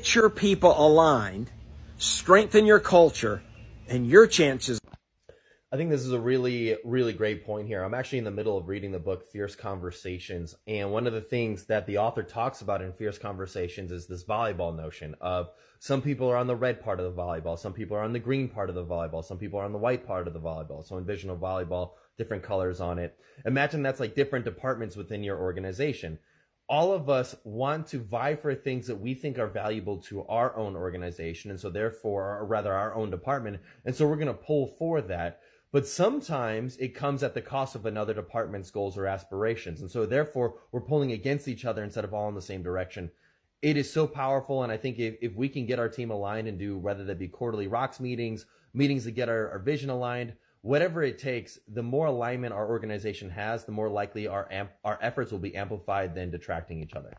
Get your people aligned, strengthen your culture, and your chances. I think this is a really, really great point here. I'm actually in the middle of reading the book Fierce Conversations. And one of the things that the author talks about in Fierce Conversations is this volleyball notion of some people are on the red part of the volleyball, some people are on the green part of the volleyball, some people are on the white part of the volleyball. So envision a volleyball, different colors on it. Imagine that's like different departments within your organization all of us want to vie for things that we think are valuable to our own organization and so therefore or rather our own department and so we're going to pull for that. But sometimes it comes at the cost of another department's goals or aspirations and so therefore we're pulling against each other instead of all in the same direction. It is so powerful and i think if, if we can get our team aligned and do whether that be quarterly rocks meetings meetings to get our, our vision aligned whatever it takes, the more alignment our organization has, the more likely our amp- our efforts will be amplified than detracting each other.